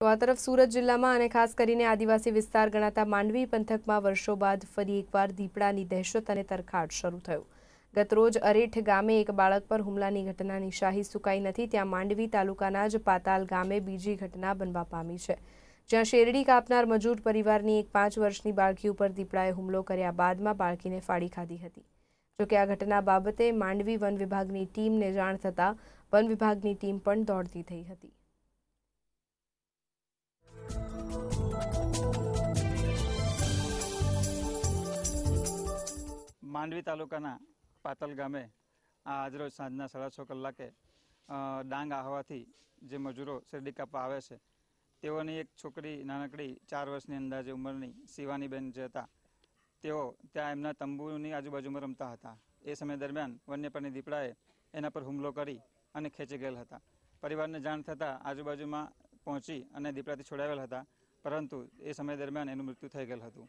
તો આ તરફ સુરત જિલ્લામાં અને ખાસ કરીને આદિવાસી વિસ્તાર ગણાતા માંડવી પંથકમાં વર્ષો બાદ ફરી એકવાર દીપડાની દહેશત અને તરખાટ શરૂ થયો. ગતરોજ અરેઠ ગામે એક બાળક પર હુમલાની ઘટનાની શાહી સુકાઈ નથી, ત્યાં માંડવી તાલુકાના જ પાતાલ ગામે બીજી ઘટના બનવા પામી છે. જ્યાં શેરડી કાપનાર મજૂર પરિવારની એક પાંચ વર્ષની બાળકી ઉપર દીપડાએ હુમલો કર્યા બાદમાં બાળકીને ફાડી ખાધી હતી. જોકે આ ઘટના બાબતે માંડવી વન વિભાગની ટીમને જાણ થતાં વન વિભાગની ટીમ પણ દોડતી થઈ હતી. માંડવી તાલુકાના પાતલ ગામે આજરોજ સાંજના સાડા છ કલાકે ડાંગ આહવાથી જે મજૂરો શેરડી કાપવા આવે છે, તેઓની એક છોકરી નાનકડી ચાર વર્ષની અંદાજે ઉંમરની શિવાનીબેન જે હતા, તેઓ ત્યાં એમના તંબુની આજુબાજુમાં રમતા હતા. એ સમય દરમિયાન વન્યપ્રાણી દીપડાએ એના પર હુમલો કરી અને ખેંચી ગયેલ હતા. પરિવારને જાણ થતાં આજુબાજુમાં પહોંચી અને દીપડાથી છોડાવેલ હતા, પરંતુ એ સમય દરમિયાન એનું મૃત્યુ થઈ ગયેલ હતું.